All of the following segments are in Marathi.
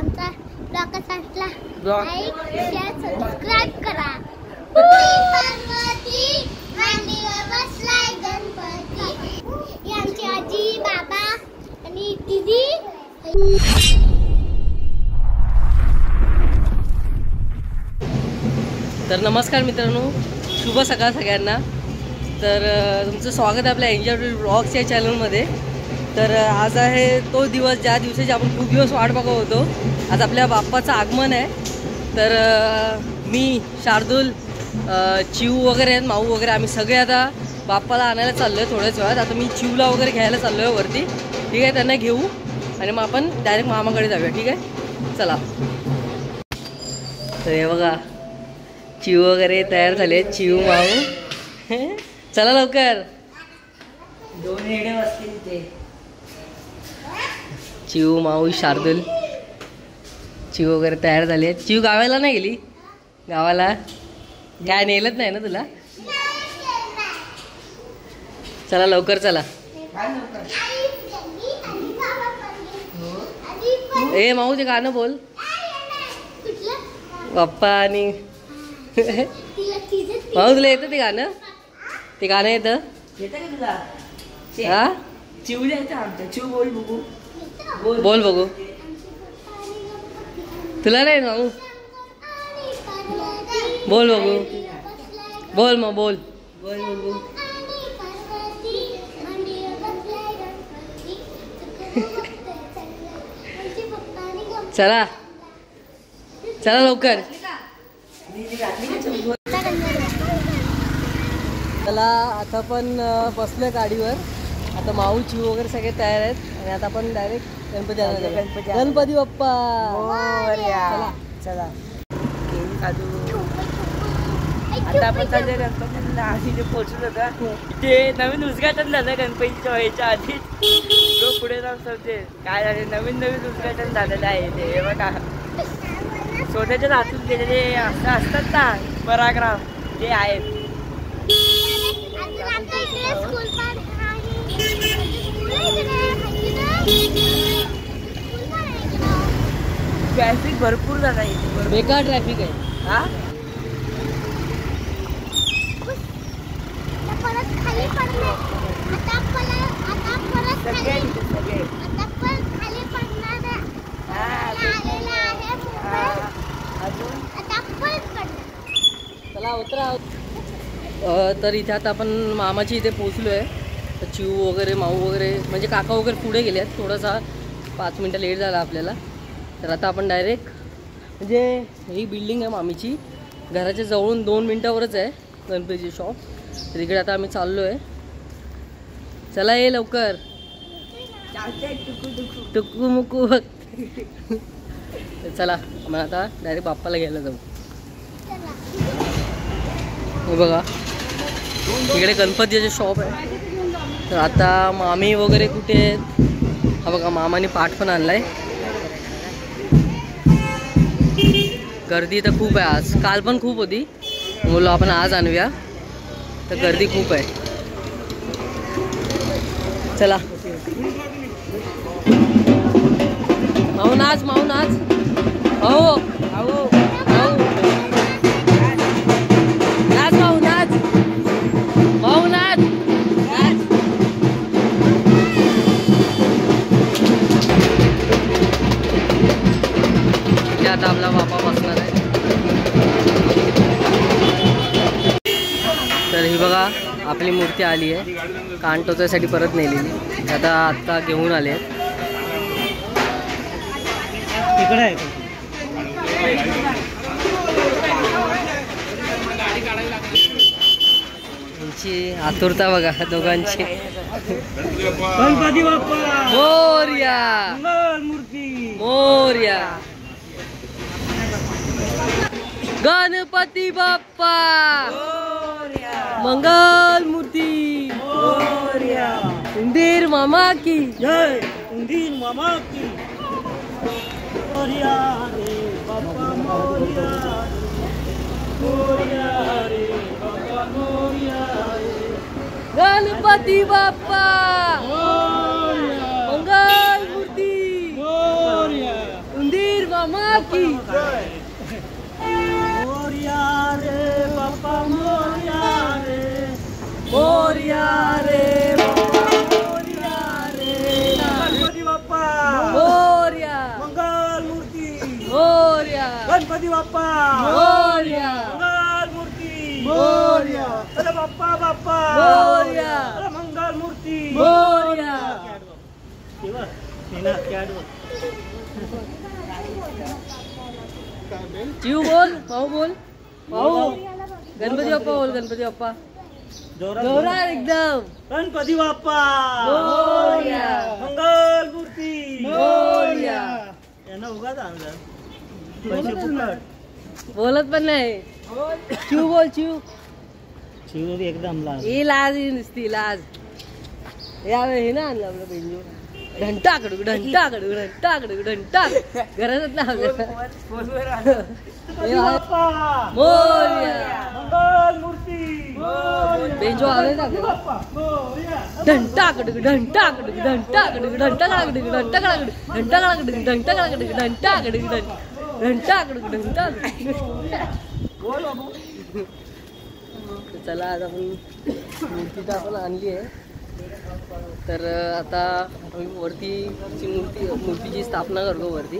आमचा ब्लॉग. लाईक शेअर सबस्क्राईब करा. पार्वती मांडीवर बसलाय गणपती यांची आजी बाबा आणि दीदी. तर नमस्कार मित्रांनो. शुभ सकाळ सगळ्यांना. तर तुमचं स्वागत आहे आपल्या एन्जॉय ब्लॉग्स या चॅनलमध्ये तर आज आहे तो दिवस ज्या दिवसाची आपण खूप दिवस वाट बघत होतो. आज आपल्या बाप्पाचं आगमन आहे. तर मी शार्दूल अ, चिऊ वगैरे आहेत माऊ वगैरे आम्ही सगळे आता बाप्पाला आणायला चाललो आहे थोड्याच वेळात. आता मी चिऊला वगैरे घ्यायला चाललो आहे वरती. ठीक आहे त्यांना घेऊ आणि मग आपण डायरेक्ट मामाकडे जाऊया. ठीक आहे? चला. तर हे बघा चिव वगैरे तयार झाले चिव माऊ. चला लवकर. दोन येडे असतील ते चिव माऊ शार्दूल. चिव वगैरे तयार झाले चिव गावाला नाही गेली? गावाला? काय नेलच नाही ना तुला? चला लवकर चला. ए माऊ ते गाणं बोल. बाप्पा आणि माऊ तुला येतं ते गाणं? ते गाणं येतं? हा? चिवले येतं आमच्या चिव बोल बघू. बोल बघू. तुला नाही माऊ बोल बघू. बोल मग बोल. बोल बघू चला. चला लवकर. चला आता पण अं, बसलोय गाडीवर. आता माऊ चिव वगैरे सगळे तयार आहेत. आणि आता आपण डायरेक्ट गणपती आणायला. गणपती. गणपती बाप्पा. मोरया. चला. काढू आता आपण चाललोय गणपतीला. आधी जे पोहोचलो का ते नवीन उद्घाटन झालं गणपतीच्या व्हायच्या आधी तो पुढे जाऊन समजेल. काय झाले? नवीन नवीन उद्घाटन झालेलं आहे ते. हे बघा. सोन्याच्या हातून गेलेले असं असतात ना पराग्राम ते आहेत. ट्रॅफिक भरपूर झाला इथे भरपूर. बेकार ट्रॅफिक आहे. हा. हा, हा. चला उतरा. तर इथे आता आपण मामाची इथे पोचलो आहे चिऊ वगैरे माऊ वगैरे म्हणजे काका वगैरे पुढे गेले आहेत थोडासा पाच मिनटं लेट झाला आपल्याला. तर आता आपण डायरेक्ट म्हणजे ही बिल्डिंग आहे मामीची. घराच्या जवळून दोन मिनटावरच आहे गणपतीची शॉप तर इकडे आता आम्ही चाललो आहे चला ये लवकर. टुकूमुकू टुकू मुकू तर चला आपण आता डायरेक्ट बाप्पाला घ्यायला जाऊ. हे बघा. इकडे गणपतीचे शॉप आहे. तर आता मामी वगैरे कुठे आहेत? हा बघा मामाने पाठ पण आणलाय. गर्दी तर खूप आहे आज. काल पण खूप होती. बोललो आपण आज आणूया. तर गर्दी खूप आहे. चला. माऊ आज माऊन आज. हो तर ही बघा आपली मूर्ती आली आहे. कान टोचायसाठी परत नेलेली. आता आत्ता घेऊन आले. तिकडे आहे. यांची आतुरता बघा दोघांची. गणपती बाप्पा! मोर्या! मूर्ती! मोर्या! गणपती बाप्पा! मंगल मूर्ती उंदीर मामा की। जय उंदीर मामा की। मोरया रे मोरया मोरया रे मोरया गणपती बाप्पा। मंगल मूर्ती उंदीर मामा की। मोर्या रे बाप्पा मोर्या मोर्या रे मोर्या रे. गणपती बाप्पा. मोर्या. मंगल मूर्ती. मोर्या. गणपती बाप्पा. मोर्या. मंगल मूर्ती. मोर्या. अरे बाप्पा बाप्पा. मोर्या. अरे मंगल मूर्ती. मोर्या. चिव बोल भाऊ बोल. भाऊ. गणपती बाप्पा बोल गणपती बाप्पा. जोरात एकदम. गणपती बाप्पा. मोरया. मंगल मूर्ती. मोरया. यांना उगाच आणलं पैसे फुकट. बोलत पण नाही. चिव बोल चिव. शिवरी एकदम लाल ही लाज ही नुसती लाज. या हे ना आणलं आपलं बेंजो घंटा कडू घंटा कडू घंटा कडू घंटा. घरातच ना. मोरया. मंगल मूर्ती. बेंजो आले ना आपल्याला मोरया. घंटा कडू घंटा कडू घंटा कडू घंटा कडू घंटा कडू घंटा कडू घंटा कडू घंटा कडू घंटा चला आज आपण मूर्ती तर आपण आणली आहे तर आता आम्ही वरतीची मूर्ती मूर्तीची स्थापना करतो वरती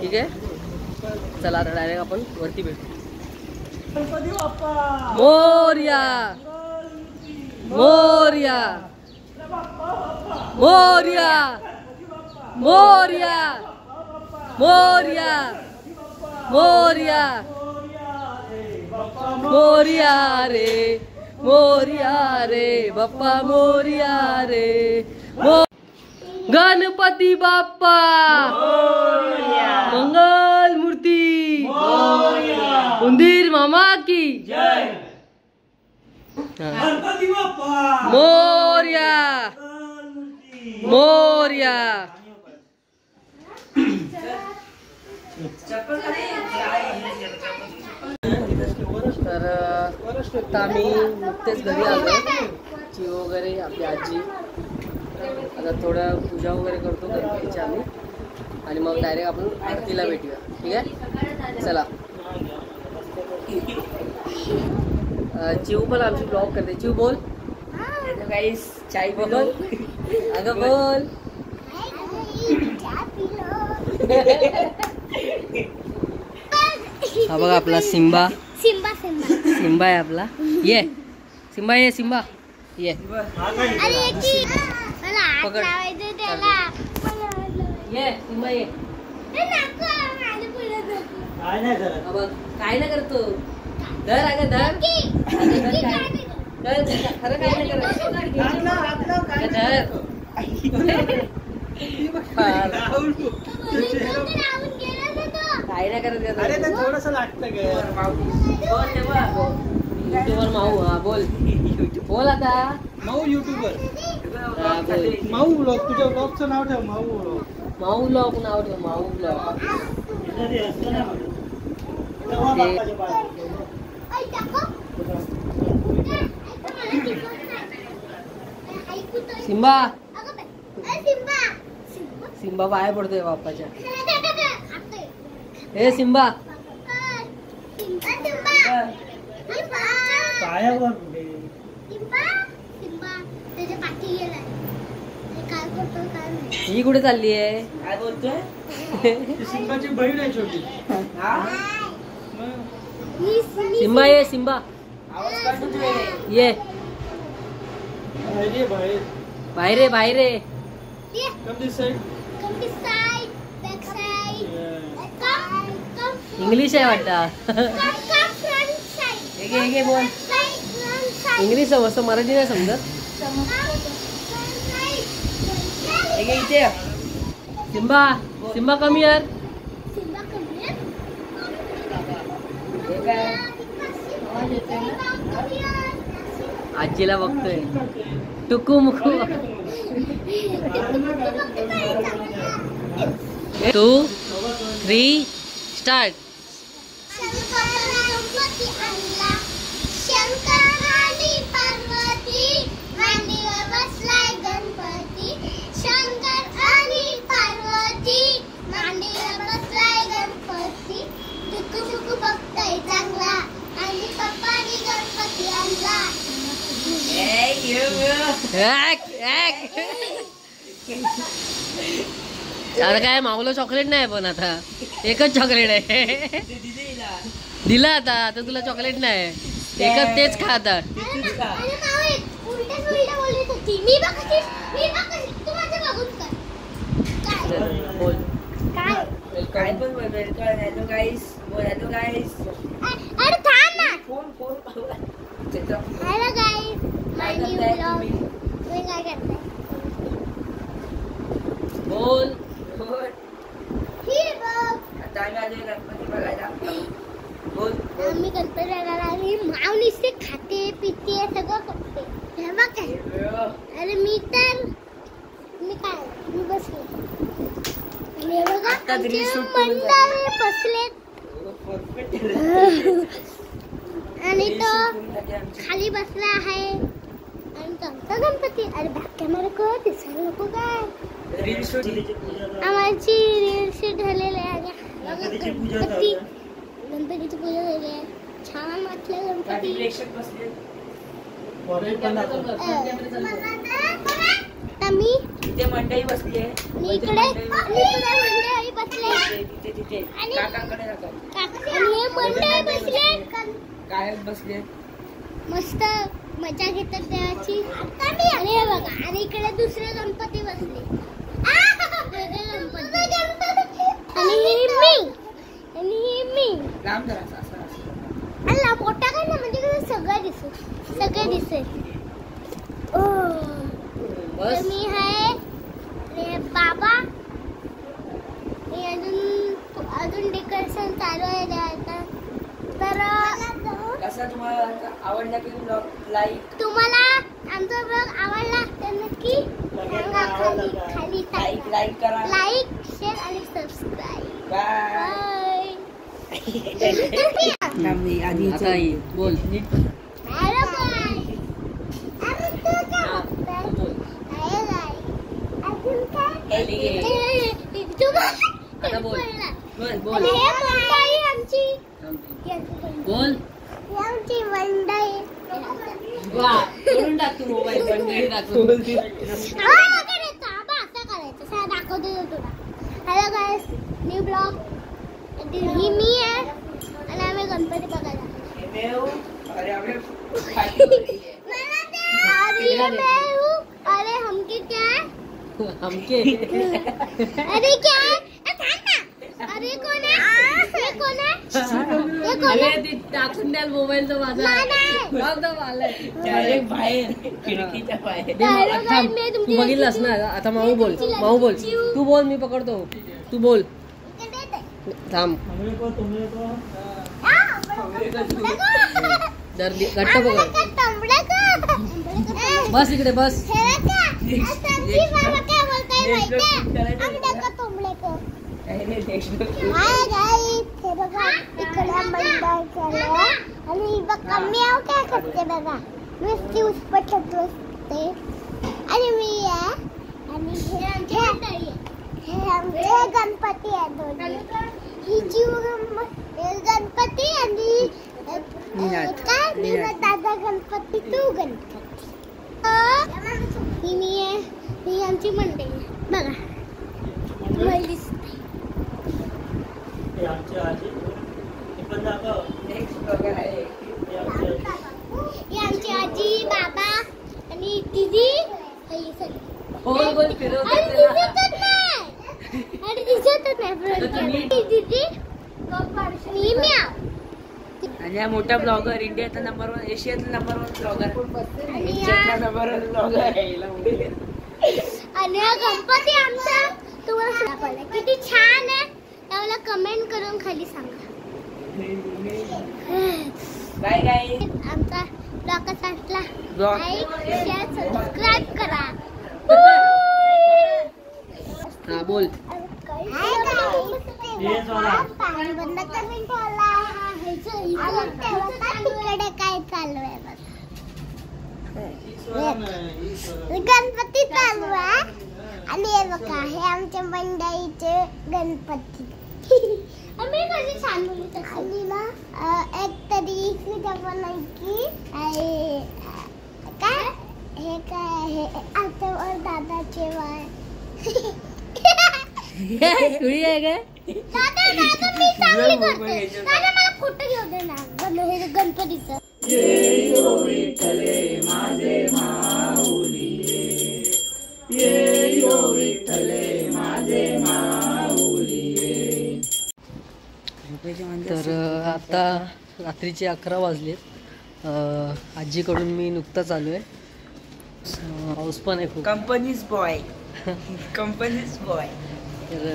ठीक आहे चला आता डायरेक्ट आपण वरती भेटू गणपती बाप्पा. मोर्या. मोर्या. मोर्या. मोर्या. मोर्या. मोर्या. मोर्या रे. मोर्या रे. बाप्पा मोर्या रे. मो गणपती बाप्पा. मंगल मूर्ती उंदीर मामा की जय. गणपती बाप्पा. मोर्या. मोर्या. तर आता आम्ही नुकतेच घरी आलो ची वगैरे आपली आजी. आता थोडं पूजा वगैरे करतो गणपतीची आम्ही. आणि मग डायरेक्ट आपण आरतीला भेटूया. ठीक आहे? चला. चिव पण आमची ब्लॉग करते. चिव बोल. गाईस चाय बोल अगं बोल. हा बघा आपला सिम्बा सिम्बा सिम्बा आहे आपला. ये. सिम्बा ये सिम्बा ये. अरे की? मला हात पकड. ये सिम्बा ये. काय नाही करत. काय नाही करतो धर अगं धर. धर खरं काय नाही करत. ना. काय नाही करत अरे थोडस लागतं. युट्यूबर माऊ. हा बोल. बोल आता. माऊ युट्यूबर बोल. माऊ ब्लॉग तुझ्या ब्लॉगचं नाव ठेव माऊ ब्लॉग माऊ ब्लॉग नाव ठेव माऊ ब्लॉग ते सिंबा. सिंबा बाहेर पडतोय बाप्पाच्या. हे सिंबा. ही कुठे चालली आहे काय बोलतोय? सिंबाची बहीण आहे छोटी. सिम्बा ये सिम्बा ये. बाहर रे बाहर रे इंग्लिश आहे वाटतं. बोल. इंग्लिश आहे असं मराठी नाही समजत. सिम्बा सिम्बा कमी यार. आजीला बघतोय. टुकू मुकू. टू थ्री स्टार्ट आता काय माऊला चॉकलेट नाही पण आता. एकच चॉकलेट आहे. दिलं आता आता तुला चॉकलेट नाही. एकच तेच खा आता. अरे माऊ एक उलटा सुलटा बोलत होती मी बघ कशी मी बघ कशी तू माझं बघून कर काय बोल काय काय पण बोल वेलकम हॅलो गाईस बोल हॅलो गाईस अ- अरे थांब ना phone phone hello guys my new vlog तुम्ही काय करताय बोल बोल ही बघ आता आम्ही आलोय गणपती बघायला बोल आम्ही गणपती बघायला आणि माव नुसते खाते पिते सगळं करते हे बघ काय अरे मी तर मी काय मी बसले आणि हे बघा आता आमचे three shoot करून मंडळी बसले आणि तो खाली बसला आहे आणि तो गणपती अरे बॅक कॅमेरा कर दिसायला नको काय रील शूट आमची रील शूट झालेली आहे गणपती गणपतीची पूजा झाली आहे छान वाटलं गणपती प्रेक्षक बसले आता मी तिथे मंडळी बसली आहे आणि इकडे मंडळी बसले तिथे तिथे आणि- काकांकडे जातात आणि हे मंडळी बसले गायक बसले मस्त मजा घेतात देवाची आणि हे बघा. आणि इकडे दुसरे गणपती बसले. आणि ही मी. आणि ही. अल्ला मोठा काय ना? म्हणजे सगळं दिसेल सगळं दिसेल. मी आहे. बाबा. मी अजून अजून डेकोरेशन चालू आहे तर कसा तुम्हाला आवडला की ब्लॉग लाईक तुम्हाला आमचा ब्लॉग आवडला तर नक्की सांगा खाली खाली लाईक लाईक करा लाईक शेअर आणि सबस्क्राईब बाय बाय आता ये, बोल अरे बाय अरे तू काय म्हणताय? अरे बाय. अजून काय? ए, तू बोल. आता बोल. बोलला. बोल बोल आणि हे मंडळी आमची ही आमची मंडळी. बोल ही आमची मंडळी वा करून टाक तू मोबाईल पण घरी टाकून हा, करायचं. आबा, असं करायचं. सर, दाखवते मी तुला. हॅलो गायस न्यू ब्लॉग ही मी आहे आणि आम्ही गणपती बघायला अरे आम्ही पार्टी अरे ये मैं हूँ अरे हमके क्या है आमके अरे क्या है अ, थांब ना अरे कोण आहे हे कोण आहे हे कोण अरे आहे ती टाकून द्याल मोबाईल तो माझा. नाही, नाही. जाऊ दे वालय. डायरेक्ट बाहेर खिडकीच्या बाहेर. दे मला- डायरेक्ट थांब. मी तुमची तू बघितलास ना आता माऊ बोल. माऊ बोल. तू बोल मी पकडतो. तू बोल. इकडे येते. थांब हा, बरोबर. जर दि- घट्ट पकड आंबळं का, तांबडं का? बस इकडे बस हे बघा, बघा इकडे मंडळ आहे आणि बघा म्याव काय करते बघा. नुसती उसपटत बसते आणि मी आहे आणि हे हे हे आमचे गणपती आहे दोन्ही. ही जीव गण- गणपती आणि काय? निनाद दादा गणपती तू गणपती. ही मी आहे. ही आमची मंडळी ही. आमची आजी. बाबा आणि दिदी. सगळे. गोल गोल फिरव अरे दिसतच नाही. अरे दिसतच नाही front camera. दिदी मी म्याव आणि मोठा ब्लॉगर इंडियाचा नंबर वन एशियातला नंबर वन ब्लॉगर आणि हा- नंबर वन ब्लॉगर. आणि हा गणपती आमचा. तुम्हाला किती छान आहे. कमेंट करून खाली सांगा. बाय गाय आमचा blog Vlog. Like share subscribe करा. हा बोल. पाणी बंद करून ठेवला. तिकडे काय चालू आहे बघा. गणपती चालू आहे. आणि हे बघा हे आमच्या मंडळीचे गणपती आम्ही कधी छान बोलत आणि ना अं, एक तरी बनायची काय? हे काय आहे आत्यावर दादाचे वाय तुळी आहे काय? दादा दादा मी चांगली करते दादा मला कुठे घेऊ दे ना गण- हे गणपतीचं तर आता रात्रीचे अकरा वाजलेत. आजीकडून मी नुकताच आलो आहे पाऊस पण आहे खूप. कंपनीज बॉय कंपनीज बॉय तर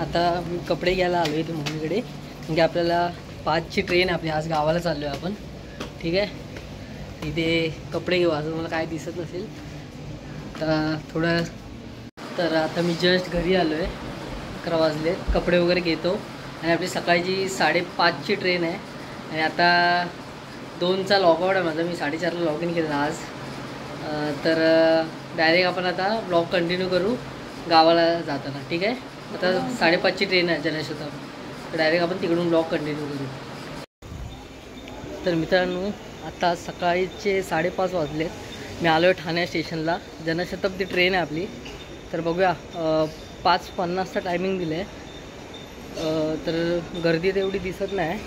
आता मी कपडे घ्यायला आलो आहे मम्मीकडे. की आपल्याला पाचची ट्रेन आहे आपली. आज गावाला चाललो आहे आपण. ठीक आहे? इथे कपडे घेऊ. असं मला काय दिसत नसेल. तर थोडं तर आता मी जस्ट घरी आलो आहे अकरा वाजले कपडे वगैरे घेतो. आणि आपली सकाळची साडेपाचची ट्रेन आहे. आणि आता दोनचा लॉगआउट आहे माझा. मी साडेचारला लॉग इन केलं आज. तर डायरेक्ट आपण आता ब्लॉग कंटिन्यू करू गावाला जाताना. ठीक आहे? आता साडेपाचची ट्रेन आहे जनशताब्दी तर डायरेक्ट आपण तिकडून ब्लॉग कंटिन्यू करू. तर मित्रांनो आता सकाळीचे साडेपाच वाजलेत मी आलो आहे ठाणे स्टेशनला. जनशताब्दी ट्रेन आहे आपली. तर बघूया पाच पन्नासचा टायमिंग दिलं आहे तर गर्दी तेवढी दिसत नाही.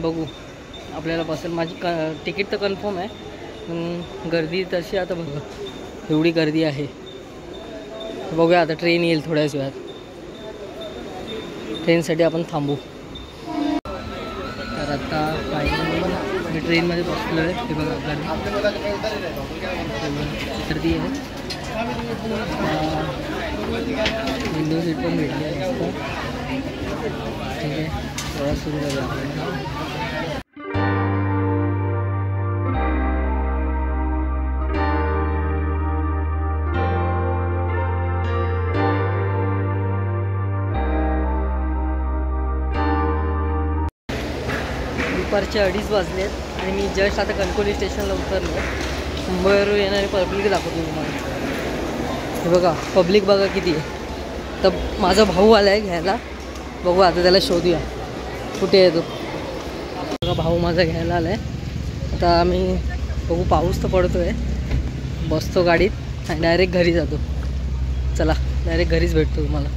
बघू. आपल्याला बसेल. माझी क तिकीट तर कन्फर्म आहे. पण गर्दी तशी आता बघा. एवढी गर्दी आहे. बघूया आता ट्रेन येईल थोड्याच वेळात. ट्रेनसाठी आपण थांबू. तर आता फायनली मी ट्रेनमध्ये बसलो आहे हे बघा गर्दी. गर्दी आहे. विंडो सीट पण भेटली आहे. ठीक आहे प्रवास सुरू करूया आपण दुपारचे अडीच वाजलेत आणि मी जस्ट आता कणकोली स्टेशनला उतरलो. मुंबईवरून येणारी पब्लिक दाखवतो तुम्हाला. हे बघा पब्लिक बघा किती आहे. तर माझा भाऊ आला आहे घ्यायला. बघू आता त्याला शोधूया. कुठे आहे तो? भाऊ माझा घ्यायला आला आहे आता आम्ही बघू पाऊस तर पडतो आहे बसतो गाडीत आणि डायरेक्ट घरी जातो. चला डायरेक्ट घरीच भेटतो तुम्हाला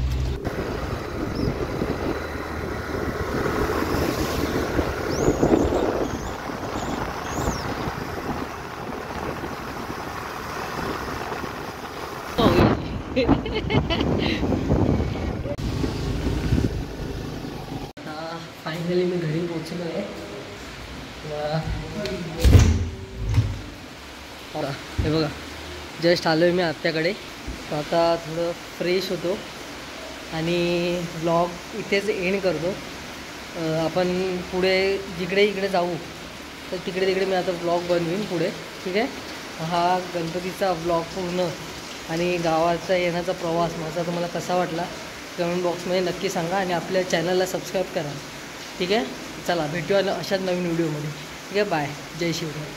फायनली मी घरी पोचलो आहे वा- हे बघा जस्ट आलो आहे मी आत्याकडे तर आता थोडं फ्रेश होतो. आणि ब्लॉग इथेच एंड करतो. आपण पुढे जिकडे इकडे जाऊ तर तिकडे तिकडे मी आता ब्लॉग बनवीन पुढे. ठीक आहे? हा गणपतीचा ब्लॉग पूर्ण आणि गावाचा येण्याचा प्रवास माझा तुम्हाला कसा वाटला कमेंट बॉक्समध्ये नक्की सांगा आणि आपल्या चॅनलला सबस्क्राईब करा. ठीक आहे? चला भेटूया अशाच नवीन व्हिडिओमध्ये ठीक आहे? बाय जय शिवराय.